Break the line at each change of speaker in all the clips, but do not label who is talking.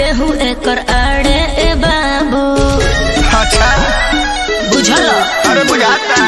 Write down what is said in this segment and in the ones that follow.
केहू एक आड़े बाबू।
अच्छा
बुझल?
अरे बुझाता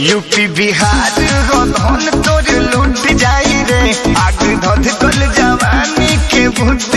यूपी बिहार हो तोर लूट जाई रे। आग धध कल जवानी के भूत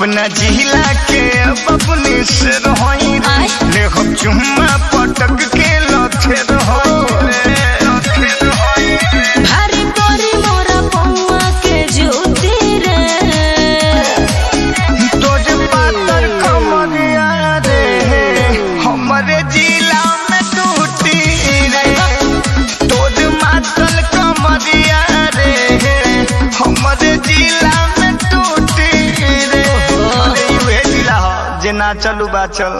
अपना जिला के अब अपने से
रोई
ले हम चुम्मा पटक के बाजे ना चलू बा चल।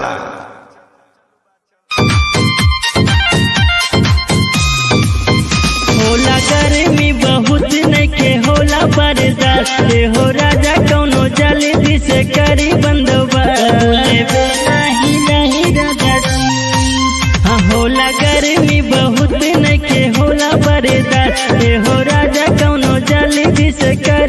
होला गर्मी बहुत नके होला बर्दाश्त। हो राजा कौनो जल्दी से करी बंदोबस्त। हाँ, होला गर्मी बहुत नके होला बर्दाश्त। हो राजा कौनो जल्दी से कर